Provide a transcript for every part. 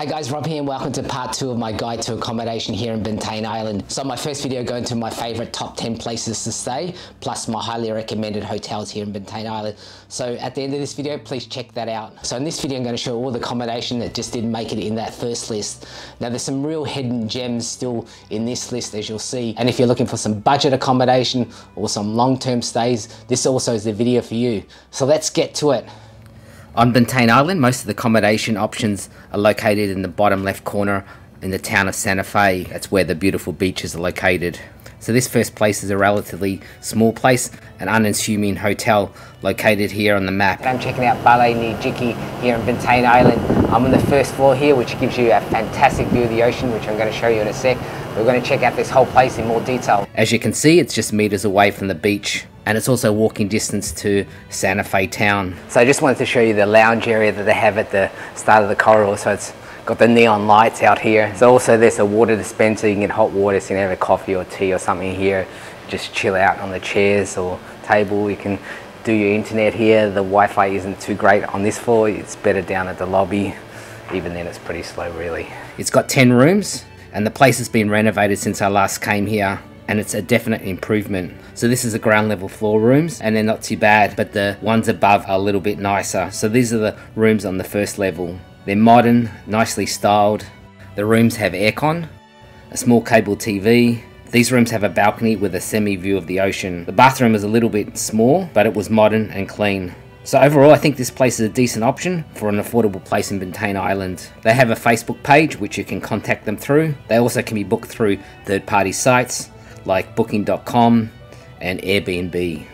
Hi guys, Rob here and welcome to part two of my guide to accommodation here in Bantayan Island. So my first video going to my favorite top 10 places to stay, plus my highly recommended hotels here in Bantayan Island. So at the end of this video, please check that out. So in this video, I'm going to show all the accommodation that just didn't make it in that first list. Now there's some real hidden gems still in this list as you'll see. And if you're looking for some budget accommodation or some long-term stays, this also is the video for you. So let's get to it. On Bantayan Island, most of the accommodation options are located in the bottom left corner in the town of Santa Fe. That's where the beautiful beaches are located. So this first place is a relatively small place, an unassuming hotel located here on the map. I'm checking out Balai ni JK here in Bantayan Island. I'm on the first floor here, which gives you a fantastic view of the ocean, which I'm going to show you in a sec. We're going to check out this whole place in more detail. As you can see, it's just meters away from the beach and it's also walking distance to Santa Fe town. So I just wanted to show you the lounge area that they have at the start of the corridor. So it's got the neon lights out here. So also there's a water dispenser, you can get hot water so you can have a coffee or tea or something here. Just chill out on the chairs or table. You can do your internet here. The Wi-Fi isn't too great on this floor. It's better down at the lobby. Even then it's pretty slow really. It's got 10 rooms and the place has been renovated since I last came here and it's a definite improvement. So this is the ground level floor rooms and they're not too bad, but the ones above are a little bit nicer. So these are the rooms on the first level. They're modern, nicely styled. The rooms have aircon, a small cable TV. These rooms have a balcony with a semi view of the ocean. The bathroom is a little bit small, but it was modern and clean. So overall, I think this place is a decent option for an affordable place in Bantayan Island. They have a Facebook page which you can contact them through. They also can be booked through third-party sites like booking.com and Airbnb.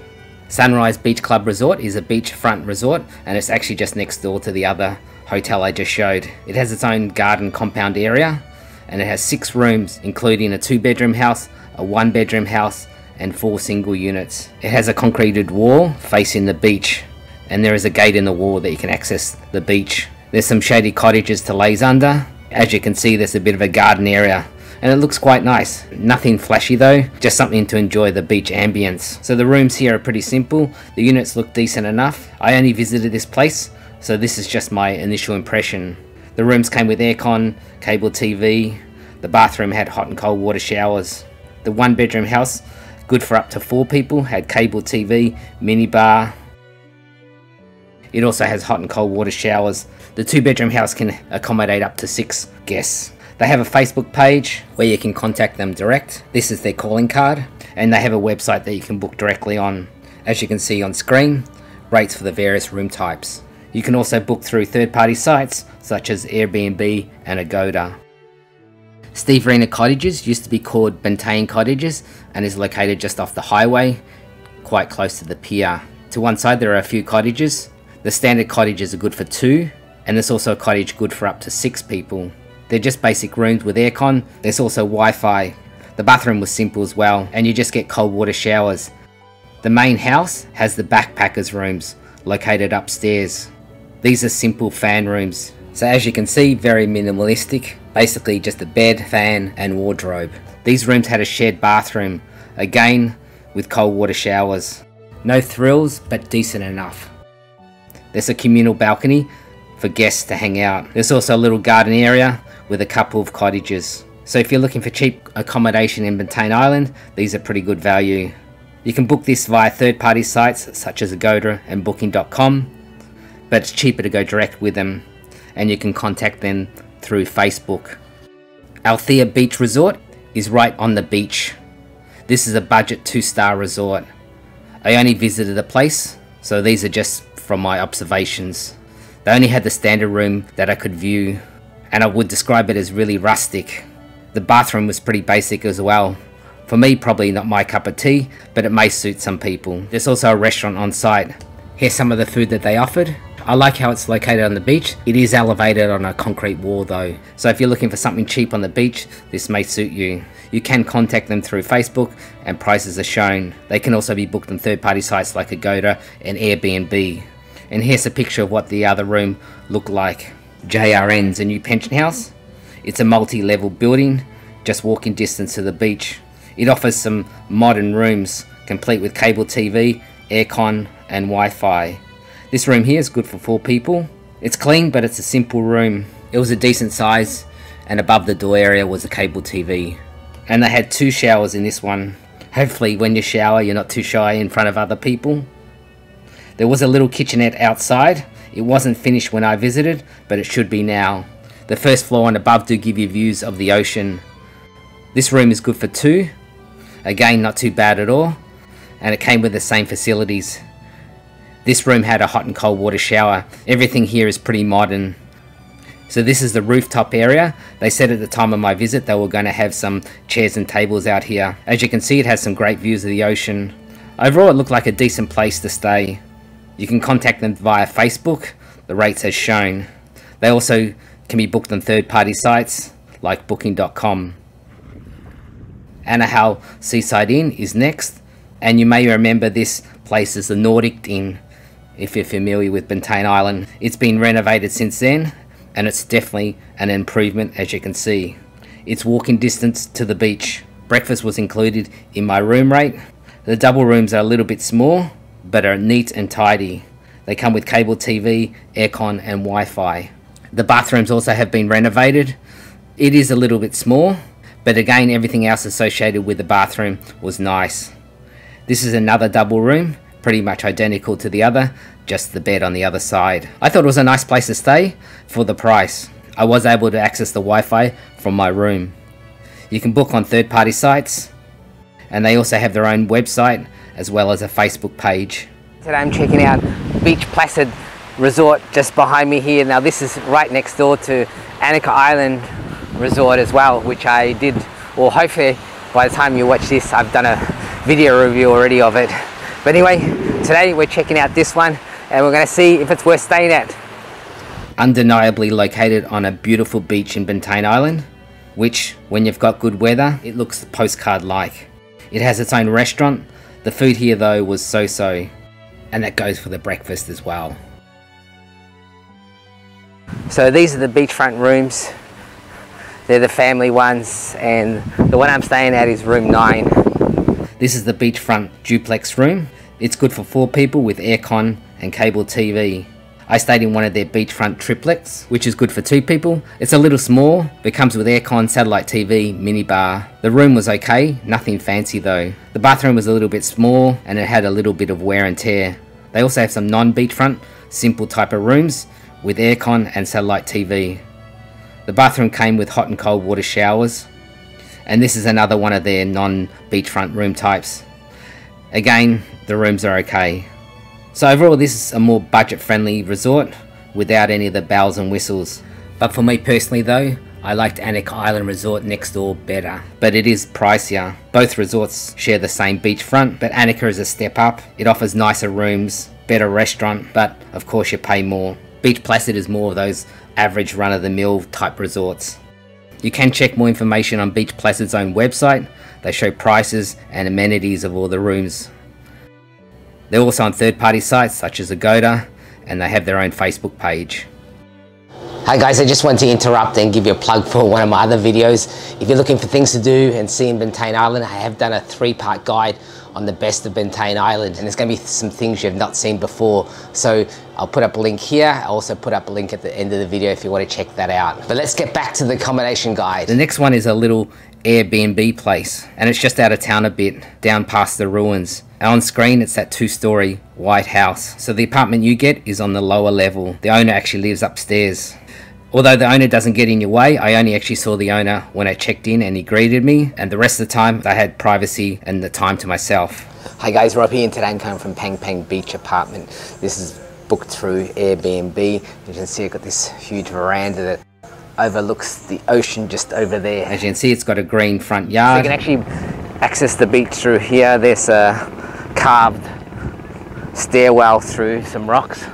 Sunrise Beach Club Resort is a beachfront resort and it's actually just next door to the other hotel I just showed. It has its own garden compound area and it has six rooms including a two bedroom house, a one bedroom house and four single units. It has a concreted wall facing the beach and there is a gate in the wall that you can access the beach. There's some shady cottages to laze under. As you can see there's a bit of a garden area and it looks quite nice. Nothing flashy though, just something to enjoy the beach ambience. So the rooms here are pretty simple, the units look decent enough. I only visited this place, so this is just my initial impression. The rooms came with aircon, cable TV, the bathroom had hot and cold water showers. The one bedroom house, good for up to four people, had cable TV, minibar. It also has hot and cold water showers. The two bedroom house can accommodate up to six guests. They have a Facebook page where you can contact them direct. This is their calling card and they have a website that you can book directly on. As you can see on screen, rates for the various room types. You can also book through third-party sites such as Airbnb and Agoda. Stevrena Cottages used to be called Bantayan Cottages and is located just off the highway, quite close to the pier. To one side there are a few cottages. The standard cottages are good for two, and there's also a cottage good for up to six people. They're just basic rooms with aircon. There's also Wi-Fi. The bathroom was simple as well, and you just get cold water showers. The main house has the backpackers rooms located upstairs. These are simple fan rooms. So as you can see, very minimalistic. Basically just a bed, fan and wardrobe. These rooms had a shared bathroom, again with cold water showers. No thrills, but decent enough. There's a communal balcony for guests to hang out. There's also a little garden area with a couple of cottages. So if you're looking for cheap accommodation in Bantayan Island, these are pretty good value. You can book this via third-party sites such as Agoda and Booking.com, but it's cheaper to go direct with them, and you can contact them through Facebook. Althea Beach Resort is right on the beach. This is a budget two-star resort. I only visited the place, so these are just from my observations. They only had the standard room that I could view and I would describe it as really rustic. The bathroom was pretty basic as well. For me, probably not my cup of tea, but it may suit some people. There's also a restaurant on site. Here's some of the food that they offered. I like how it's located on the beach. It is elevated on a concrete wall though. So if you're looking for something cheap on the beach, this may suit you. You can contact them through Facebook and prices are shown. They can also be booked on third party sites like Agoda and Airbnb. And here's a picture of what the other room looked like. JRN's a new pension house. It's a multi-level building, just walking distance to the beach. It offers some modern rooms, complete with cable TV, aircon and Wi-Fi. This room here is good for four people. It's clean but it's a simple room. It was a decent size and above the door area was a cable TV. And they had two showers in this one. Hopefully when you shower you're not too shy in front of other people. There was a little kitchenette outside. It wasn't finished when I visited, but it should be now. The first floor and above do give you views of the ocean. This room is good for two. Again, not too bad at all. And it came with the same facilities. This room had a hot and cold water shower. Everything here is pretty modern. So this is the rooftop area. They said at the time of my visit they were going to have some chairs and tables out here. As you can see it has some great views of the ocean. Overall it looked like a decent place to stay. You can contact them via Facebook, the rates as shown. They also can be booked on third party sites like booking.com. Anahaw Seaside Inn is next and you may remember this place as the Nordic Inn if you're familiar with Bantayan Island. It's been renovated since then and it's definitely an improvement as you can see. It's walking distance to the beach. Breakfast was included in my room rate. The double rooms are a little bit small, but are neat and tidy. They come with cable TV, aircon and Wi-Fi. The bathrooms also have been renovated. It is a little bit small, but again everything else associated with the bathroom was nice. This is another double room, pretty much identical to the other, just the bed on the other side. I thought it was a nice place to stay for the price. I was able to access the Wi-Fi from my room. You can book on third-party sites and they also have their own website as well as a Facebook page. Today I'm checking out Beach Placid Resort just behind me here. Now this is right next door to Anika Island Resort as well, which I did, or hopefully by the time you watch this, I've done a video review already of it. But anyway, today we're checking out this one and we're going to see if it's worth staying at. Undeniably located on a beautiful beach in Bantayan Island, which, when you've got good weather, it looks postcard-like. It has its own restaurant, the food here though was so-so, and that goes for the breakfast as well. So these are the beachfront rooms. They're the family ones, and the one I'm staying at is room 9. This is the beachfront duplex room. It's good for four people with aircon and cable TV. I stayed in one of their beachfront triplex, which is good for two people. It's a little small, but comes with aircon, satellite TV, minibar. The room was okay, nothing fancy though. The bathroom was a little bit small and it had a little bit of wear and tear. They also have some non-beachfront, simple type of rooms with aircon and satellite TV. The bathroom came with hot and cold water showers. And this is another one of their non-beachfront room types. Again, the rooms are okay. So overall this is a more budget friendly resort without any of the bells and whistles. But for me personally though, I liked Anika Island Resort next door better. But it is pricier. Both resorts share the same beachfront, but Anika is a step up. It offers nicer rooms, better restaurant, but of course you pay more. Beach Placid is more of those average run-of-the-mill type resorts. You can check more information on Beach Placid's own website. They show prices and amenities of all the rooms. They're also on third-party sites such as Agoda, and they have their own Facebook page. Hi guys, I just want to interrupt and give you a plug for one of my other videos. If you're looking for things to do and see in Bantayan Island, I have done a three-part guide on the best of Bantayan Island and there's going to be some things you've not seen before. So I'll put up a link here. I'll also put up a link at the end of the video if you want to check that out. But let's get back to the accommodation guide. The next one is a little Airbnb place and it's just out of town a bit, down past the ruins. On screen it's that two-story white house. So the apartment you get is on the lower level. The owner actually lives upstairs. Although the owner doesn't get in your way, I only actually saw the owner when I checked in and he greeted me and the rest of the time I had privacy and the time to myself. Hi guys, Rob here and today I'm coming from Pang Pang Beach Apartment. This is booked through Airbnb. You can see I've got this huge veranda that overlooks the ocean just over there. As you can see, it's got a green front yard. So you can actually access the beach through here. There's a carved stairwell through some rocks.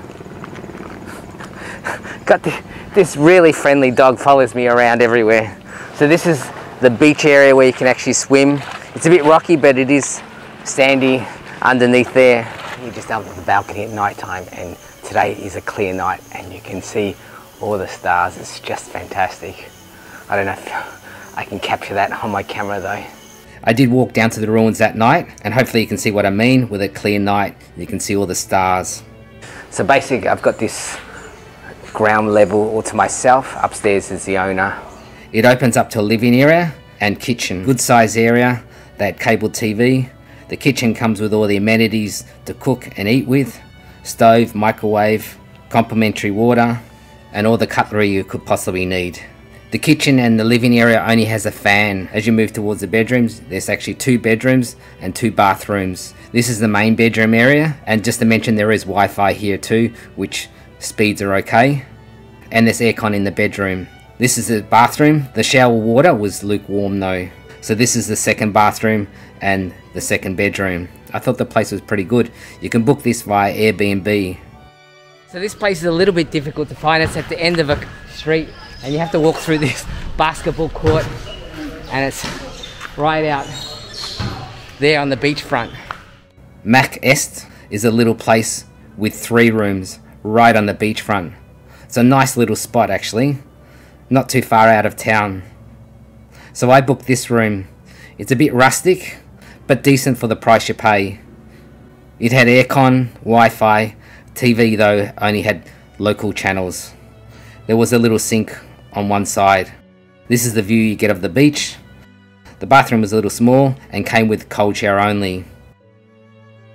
got the, this really friendly dog follows me around everywhere. So this is the beach area where you can actually swim. It's a bit rocky, but it is sandy underneath there. You're just up on the balcony at night time and today is a clear night and you can see all the stars. It's just fantastic. I don't know if I can capture that on my camera though. I did walk down to the ruins that night and hopefully you can see what I mean with a clear night. You can see all the stars. So basically I've got this ground level all to myself. Upstairs is the owner. It opens up to a living area and kitchen. Good size area, that cable TV. The kitchen comes with all the amenities to cook and eat with. Stove, microwave, complimentary water, and all the cutlery you could possibly need. The kitchen and the living area only has a fan. As you move towards the bedrooms, there's actually two bedrooms and two bathrooms. This is the main bedroom area, and just to mention there is Wi-Fi here too, which speeds are okay. And there's aircon in the bedroom. This is the bathroom. The shower water was lukewarm though. So this is the second bathroom and the second bedroom. I thought the place was pretty good. You can book this via Airbnb. So this place is a little bit difficult to find. It's at the end of a street and you have to walk through this basketball court and it's right out there on the beachfront. Mac Est is a little place with three rooms right on the beachfront. It's a nice little spot actually, not too far out of town. So I booked this room. It's a bit rustic, but decent for the price you pay. It had aircon, Wi-Fi, TV though only had local channels. There was a little sink on one side. This is the view you get of the beach. The bathroom was a little small and came with cold shower only.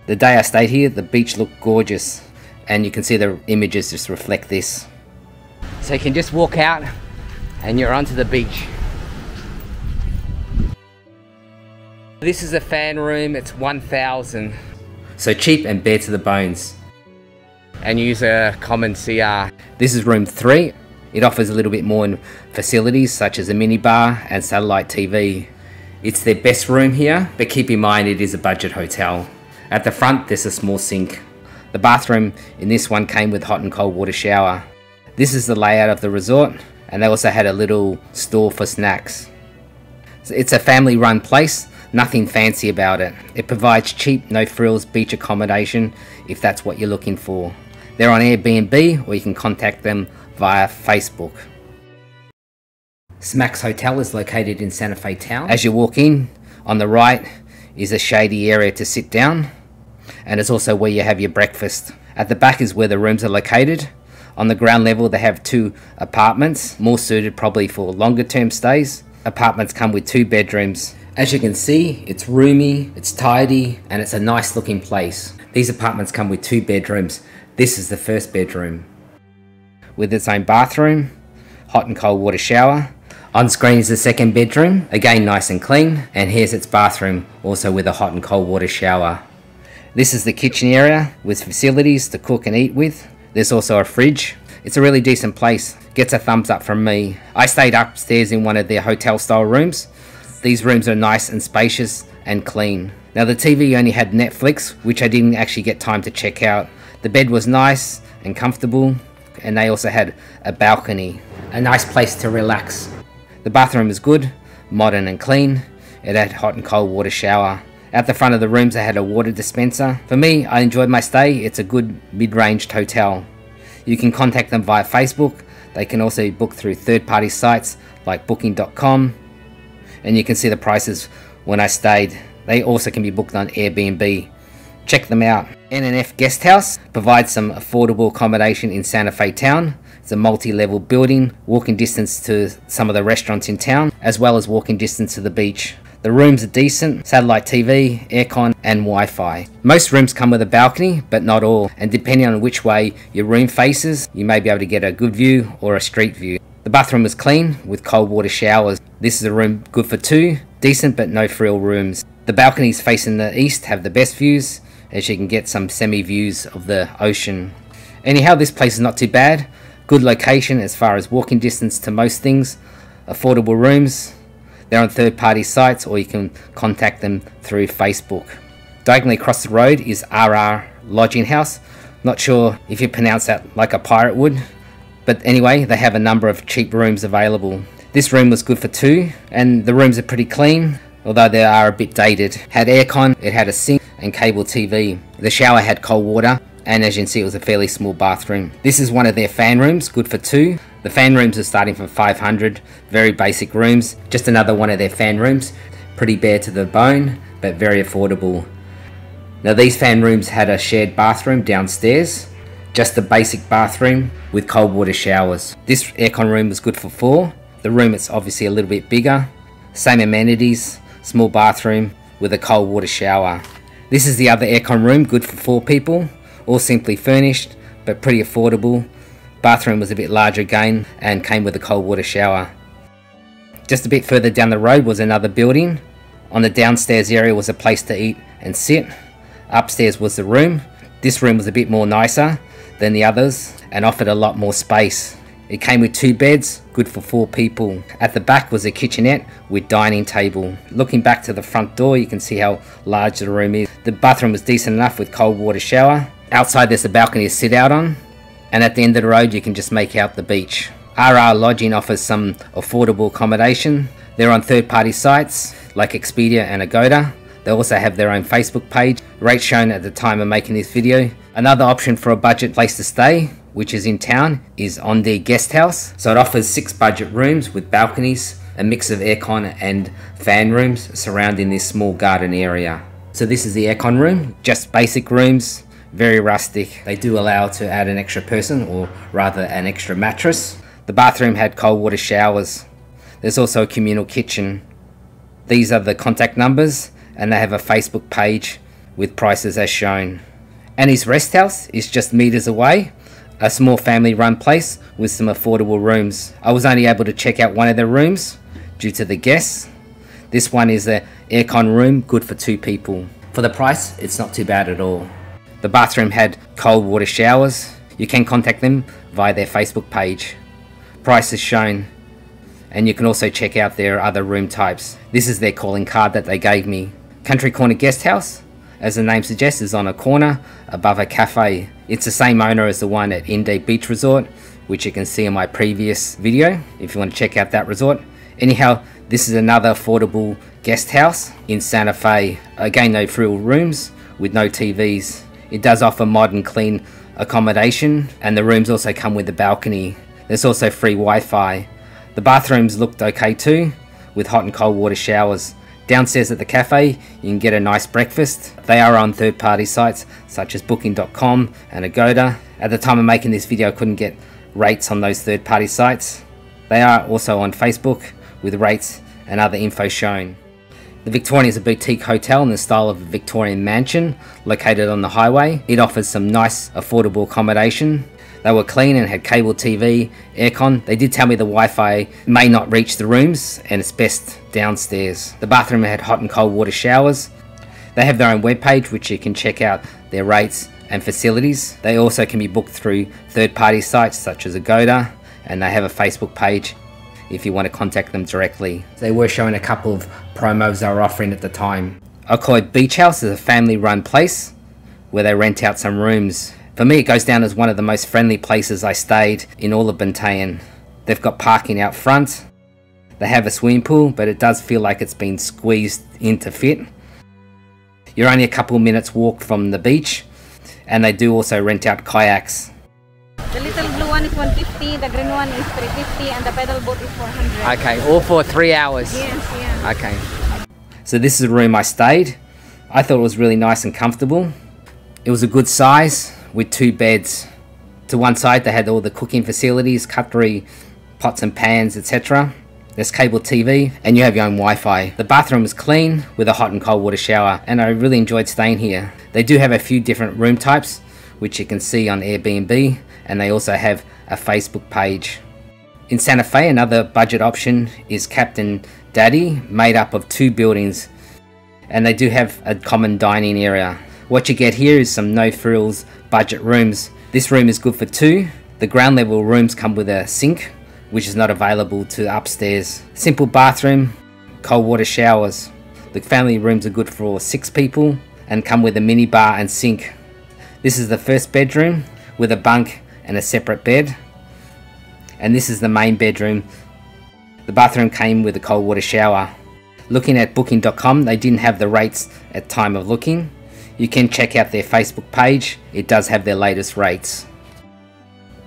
The day I stayed here, the beach looked gorgeous and you can see the images just reflect this. So you can just walk out and you're onto the beach. This is a fan room, it's 1000 So cheap and bare to the bones. And use a common CR. This is room 3 it offers a little bit more in facilities such as a minibar and satellite TV. It's their best room here, but keep in mind it is a budget hotel. At the front there's a small sink. The bathroom in this one came with hot and cold water shower. This is the layout of the resort and they also had a little store for snacks. It's a family run place, nothing fancy about it. It provides cheap, no frills beach accommodation if that's what you're looking for. They're on Airbnb or you can contact them via Facebook. SMAK's Hotel is located in Santa Fe Town. As you walk in, on the right is a shady area to sit down, and it's also where you have your breakfast. At the back is where the rooms are located. On the ground level, they have two apartments, more suited probably for longer term stays. Apartments come with two bedrooms. As you can see, it's roomy, it's tidy, and it's a nice looking place. These apartments come with two bedrooms. This is the first bedroom with its own bathroom, hot and cold water shower. On screen is the second bedroom, again nice and clean, and here's its bathroom, also with a hot and cold water shower. This is the kitchen area with facilities to cook and eat with. There's also a fridge. It's a really decent place. Gets a thumbs up from me. I stayed upstairs in one of their hotel style rooms. These rooms are nice and spacious and clean. Now the TV only had Netflix, which I didn't actually get time to check out. The bed was nice and comfortable and they also had a balcony, a nice place to relax. The bathroom is good, modern and clean. It had hot and cold water shower. At the front of the rooms they had a water dispenser. For me, I enjoyed my stay. It's a good mid-ranged hotel. You can contact them via Facebook. They can also book through third-party sites like booking.com. And you can see the prices when I stayed. They also can be booked on Airbnb. Check them out. NNF Guesthouse provides some affordable accommodation in Santa Fe town. It's a multi-level building, walking distance to some of the restaurants in town, as well as walking distance to the beach. The rooms are decent, satellite TV, aircon and Wi-Fi. Most rooms come with a balcony, but not all, and depending on which way your room faces, you may be able to get a good view or a street view. The bathroom is clean, with cold water showers. This is a room good for two, decent but no frill rooms. The balconies facing the east have the best views, as you can get some semi views of the ocean. Anyhow, this place is not too bad. Good location as far as walking distance to most things. Affordable rooms. They're on third party sites or you can contact them through Facebook. Diagonally across the road is RR Lodging House. Not sure if you pronounce that like a pirate would. But anyway, they have a number of cheap rooms available. This room was good for two, and the rooms are pretty clean, although they are a bit dated. Had aircon, it had a sink, and cable TV. The shower had cold water and as you can see it was a fairly small bathroom. This is one of their fan rooms, good for two. The fan rooms are starting from 500, very basic rooms. Just another one of their fan rooms, pretty bare to the bone, but very affordable. Now these fan rooms had a shared bathroom downstairs. Just a basic bathroom with cold water showers. This aircon room was good for four. The room is obviously a little bit bigger. Same amenities, small bathroom with a cold water shower. This is the other aircon room, good for four people. All simply furnished, but pretty affordable. Bathroom was a bit larger again and came with a cold water shower. Just a bit further down the road was another building. On the downstairs area was a place to eat and sit. Upstairs was the room. This room was a bit more nicer than the others and offered a lot more space. It came with two beds, good for four people. At the back was a kitchenette with dining table. Looking back to the front door, you can see how large the room is. The bathroom was decent enough with cold water shower. Outside there's a balcony to sit out on. And at the end of the road, you can just make out the beach. RR Lodging offers some affordable accommodation. They're on third-party sites like Expedia and Agoda. They also have their own Facebook page, rates shown at the time of making this video. Another option for a budget place to stay, which is in town, is Onde Guest House. So it offers six budget rooms with balconies, a mix of aircon and fan rooms surrounding this small garden area. So this is the aircon room, just basic rooms, very rustic. They do allow to add an extra person or rather an extra mattress. The bathroom had cold water showers. There's also a communal kitchen. These are the contact numbers and they have a Facebook page with prices as shown. Annie's Rest House is just meters away, a small family run place with some affordable rooms. I was only able to check out one of the rooms due to the guests. This one is the aircon room, good for two people. For the price, it's not too bad at all. The bathroom had cold water showers. You can contact them via their Facebook page. Price is shown and you can also check out their other room types. This is their calling card that they gave me. Country Corner Guest House, as the name suggests, is on a corner above a cafe. It's the same owner as the one at Inde Beach Resort, which you can see in my previous video if you want to check out that resort. Anyhow, this is another affordable guest house in Santa Fe. Again, no frill rooms with no TVs. It does offer modern clean accommodation and the rooms also come with a balcony. There's also free Wi-Fi. The bathrooms looked okay too, with hot and cold water showers. Downstairs at the cafe, you can get a nice breakfast. They are on third-party sites such as Booking.com and Agoda. At the time of making this video, I couldn't get rates on those third-party sites. They are also on Facebook with rates and other info shown. The Victorian is a boutique hotel in the style of a Victorian mansion located on the highway. It offers some nice affordable accommodation they were clean and had cable TV, aircon. They did tell me the Wi-Fi may not reach the rooms and it's best downstairs. The bathroom had hot and cold water showers. They have their own webpage which you can check out their rates and facilities. They also can be booked through third-party sites such as Agoda and they have a Facebook page if you want to contact them directly. They were showing a couple of promos they were offering at the time. Okoy Beach House is a family-run place where they rent out some rooms for me, it goes down as one of the most friendly places I stayed in all of Bantayan. They've got parking out front. They have a swimming pool, but it does feel like it's been squeezed into fit. You're only a couple minutes walk from the beach, and they do also rent out kayaks. The little blue one is 150, the green one is 350, and the pedal boat is 400. Okay, all for three hours? Yes, yeah. Okay. So this is the room I stayed. I thought it was really nice and comfortable. It was a good size with two beds. To one side they had all the cooking facilities, cutlery, pots and pans, etc. There's cable TV and you have your own Wi-Fi. The bathroom is clean with a hot and cold water shower and I really enjoyed staying here. They do have a few different room types which you can see on Airbnb and they also have a Facebook page. In Santa Fe another budget option is Captain Daddy made up of two buildings and they do have a common dining area. What you get here is some no frills budget rooms. This room is good for two. The ground level rooms come with a sink, which is not available to upstairs. Simple bathroom, cold water showers. The family rooms are good for six people and come with a mini bar and sink. This is the first bedroom with a bunk and a separate bed. And this is the main bedroom. The bathroom came with a cold water shower. Looking at booking.com, they didn't have the rates at time of looking. You can check out their Facebook page, it does have their latest rates.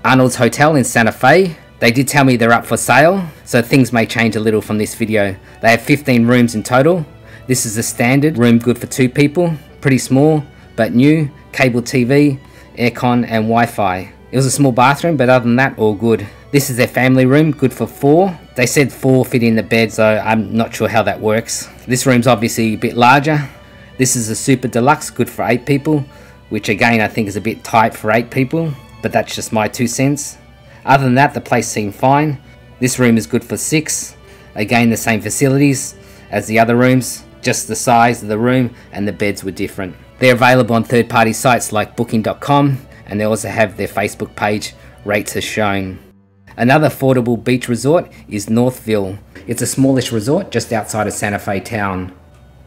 Arnold's Hotel in Santa Fe, they did tell me they're up for sale, so things may change a little from this video. They have 15 rooms in total. This is a standard room good for two people, pretty small, but new, cable TV, aircon and Wi-Fi. It was a small bathroom, but other than that, all good. This is their family room, good for four. They said four fit in the bed, so I'm not sure how that works. This room's obviously a bit larger. This is a super deluxe, good for eight people, which again I think is a bit tight for eight people, but that's just my two cents. Other than that, the place seemed fine. This room is good for six. Again, the same facilities as the other rooms, just the size of the room and the beds were different. They're available on third-party sites like booking.com and they also have their Facebook page, rates as shown. Another affordable beach resort is Northville. It's a smallish resort just outside of Santa Fe town.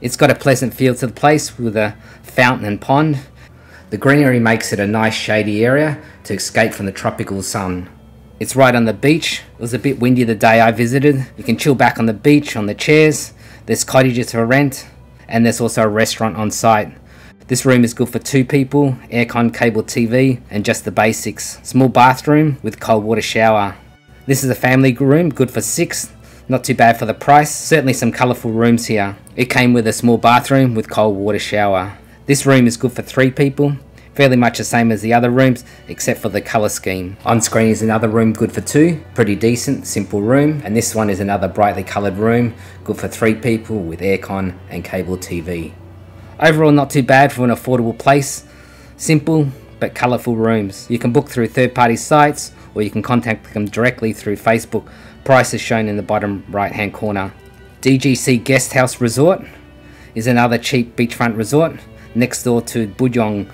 It's got a pleasant feel to the place with a fountain and pond. The greenery makes it a nice shady area to escape from the tropical sun. It's right on the beach. It was a bit windy the day I visited. You can chill back on the beach on the chairs. There's cottages for rent and there's also a restaurant on site. This room is good for two people, aircon, cable TV, and just the basics. Small bathroom with cold water shower. This is a family room, good for six. Not too bad for the price. Certainly some colourful rooms here. It came with a small bathroom with cold water shower. This room is good for three people. Fairly much the same as the other rooms, except for the colour scheme. On screen is another room good for two. Pretty decent, simple room. And this one is another brightly coloured room, good for three people with aircon and cable TV. Overall not too bad for an affordable place. Simple but colourful rooms. You can book through third party sites or you can contact them directly through Facebook. Price is shown in the bottom right hand corner. DGC Guest House Resort is another cheap beachfront resort next door to Budyong.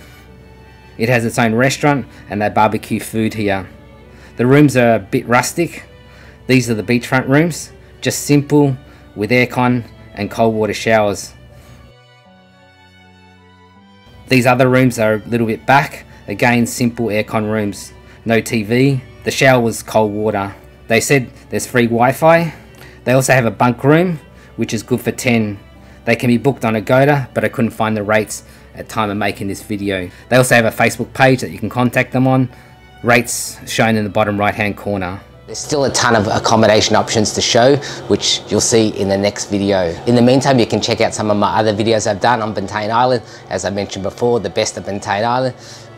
It has its own restaurant and they barbecue food here. The rooms are a bit rustic. These are the beachfront rooms, just simple with aircon and cold water showers. These other rooms are a little bit back, again simple aircon rooms, no TV. The shower was cold water. They said there's free Wi-Fi. They also have a bunk room, which is good for 10. They can be booked on Agoda, but I couldn't find the rates at time of making this video. They also have a Facebook page that you can contact them on. Rates shown in the bottom right hand corner. There's still a ton of accommodation options to show, which you'll see in the next video. In the meantime, you can check out some of my other videos I've done on Bantayan Island. As I mentioned before, the best of Bantayan Island.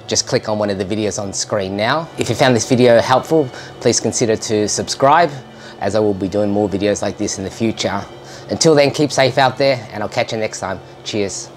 Just click on one of the videos on screen now. If you found this video helpful, please consider to subscribe as I will be doing more videos like this in the future. Until then, keep safe out there and I'll catch you next time. Cheers.